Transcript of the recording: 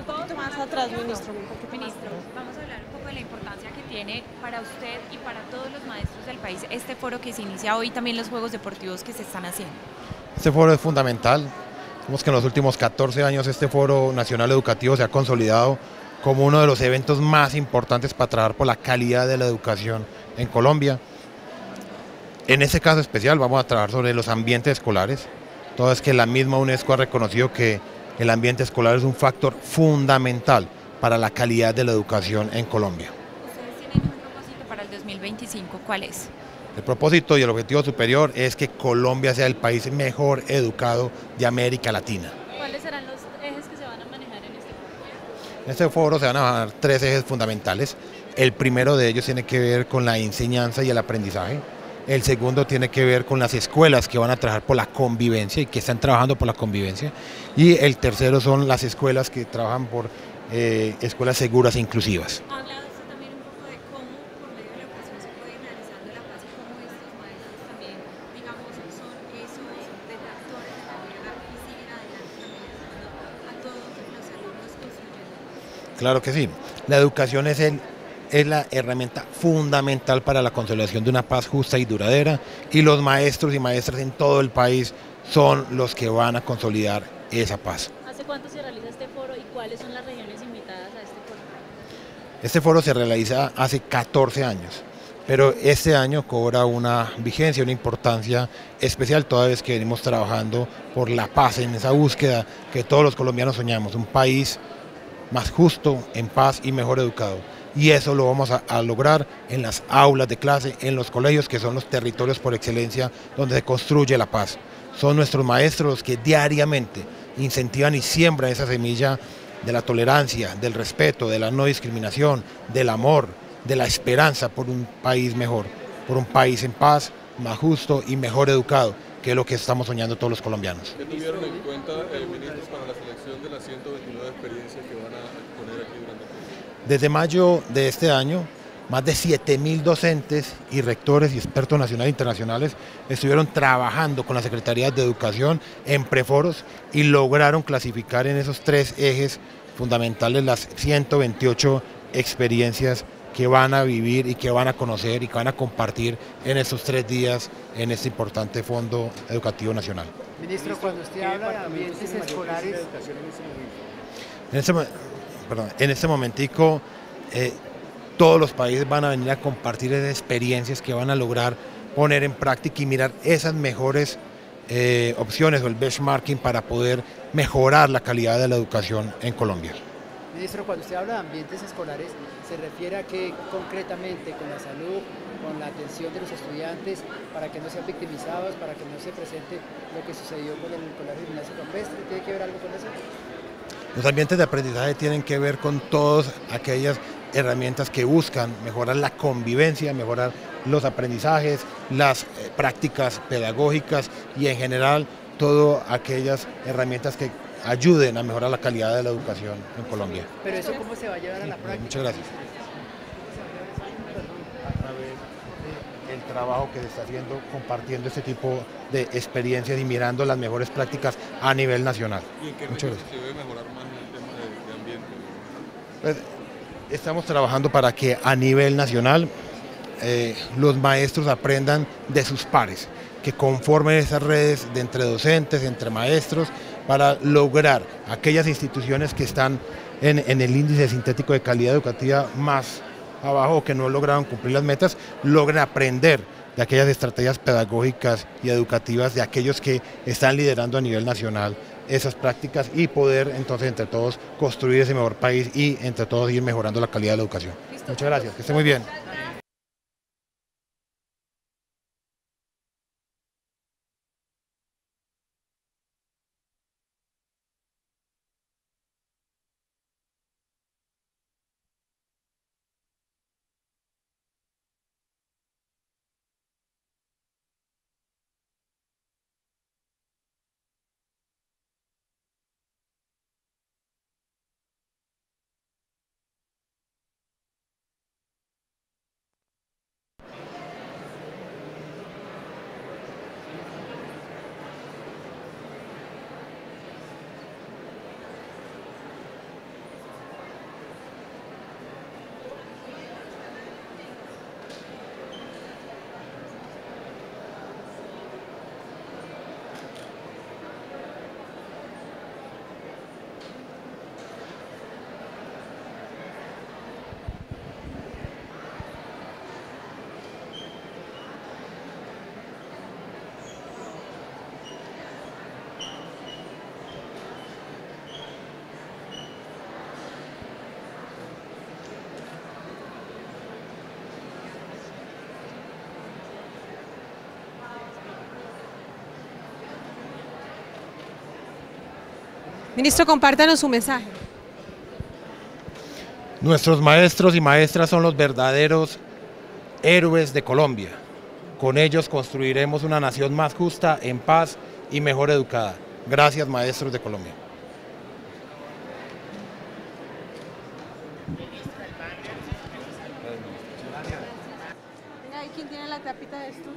Un poquito más atrás, ministro. Ministro, vamos a hablar un poco de la importancia que tiene para usted y para todos los maestros del país este foro que se inicia hoy, también los Juegos Deportivos que se están haciendo. Este foro es fundamental. Vemos que en los últimos 14 años este Foro Nacional Educativo se ha consolidado como uno de los eventos más importantes para trabajar por la calidad de la educación en Colombia. En este caso especial vamos a trabajar sobre los ambientes escolares, toda es que la misma UNESCO ha reconocido que el ambiente escolar es un factor fundamental para la calidad de la educación en Colombia. Ustedes tienen un propósito para el 2025, ¿cuál es? El propósito y el objetivo superior es que Colombia sea el país mejor educado de América Latina. ¿Cuáles serán los ejes que se van a manejar en este foro? En este foro se van a manejar tres ejes fundamentales. El primero de ellos tiene que ver con la enseñanza y el aprendizaje. El segundo tiene que ver con las escuelas que van a trabajar por la convivencia y que están trabajando por la convivencia. Y el tercero son las escuelas que trabajan por eh, escuelas seguras e inclusivas. Ha hablado usted también un poco de cómo por medio de la educación se puede ir realizando la paz y cómo estos maestros también, digamos, son esos detractores de la guerra y siguen adelante también a todos los alumnos construyendo. Claro que sí. La educación es, el, es la herramienta fundamental para la consolidación de una paz justa y duradera y los maestros y maestras en todo el país son los que van a consolidar esa paz. ¿Hace cuánto se realiza este foro y cuáles son las regiones invitadas a este foro? Este foro se realiza hace 14 años, pero este año cobra una vigencia, una importancia especial toda vez que venimos trabajando por la paz, en esa búsqueda que todos los colombianos soñamos, un país más justo, en paz y mejor educado. Y eso lo vamos a, lograr en las aulas de clase, en los colegios, que son los territorios por excelencia donde se construye la paz. Son nuestros maestros los que diariamente incentivan y siembran esa semilla de la tolerancia, del respeto, de la no discriminación, del amor, de la esperanza por un país mejor, por un país en paz, más justo y mejor educado, que es lo que estamos soñando todos los colombianos. ¿Qué tuvieron en cuenta, eh, ministros, para la selección de las 129 experiencias que van a poner aquí durante el curso? Desde mayo de este año, más de 7.000 docentes y rectores y expertos nacionales e internacionales estuvieron trabajando con la Secretaría de Educación en preforos y lograron clasificar en esos tres ejes fundamentales las 128 experiencias que van a vivir y que van a conocer y que van a compartir en estos tres días en este importante Fondo Educativo Nacional. Ministro, cuando usted habla de ambientes escolares, En este, en este momentico eh, todos los países van a venir a compartir experiencias que van a lograr poner en práctica y mirar esas mejores eh, opciones o el benchmarking para poder mejorar la calidad de la educación en Colombia. ministro, cuando usted habla de ambientes escolares, se refiere a que concretamente con la salud, con la atención de los estudiantes, para que no sean victimizados, para que no se presente lo que sucedió con el Colegio Gimnasio Campestre, ¿tiene que ver algo con eso? Los ambientes de aprendizaje tienen que ver con todas aquellas herramientas que buscan mejorar la convivencia, mejorar los aprendizajes, las eh, prácticas pedagógicas y en general todas aquellas herramientas que ayuden a mejorar la calidad de la educación en Colombia. Pero eso cómo se va a llevar a la práctica. Muchas gracias. Del trabajo que se está haciendo compartiendo este tipo de experiencias y mirando las mejores prácticas a nivel nacional. ¿Y en qué Muchas regiones se debe mejorar más en el tema de, de ambiente? Pues, estamos trabajando para que a nivel nacional eh, los maestros aprendan de sus pares, que conformen esas redes de entre docentes, entre maestros, para lograr aquellas instituciones que están en, en el índice sintético de calidad educativa más abajo o que no lograron cumplir las metas, logren aprender de aquellas estrategias pedagógicas y educativas de aquellos que están liderando a nivel nacional esas prácticas y poder entonces entre todos construir ese mejor país y entre todos ir mejorando la calidad de la educación. Muchas gracias, que esté muy bien. Ministro, compártanos su mensaje. Nuestros maestros y maestras son los verdaderos héroes de Colombia. Con ellos construiremos una nación más justa, en paz y mejor educada. Gracias, maestros de Colombia. ¿quién tiene la tapita de esto?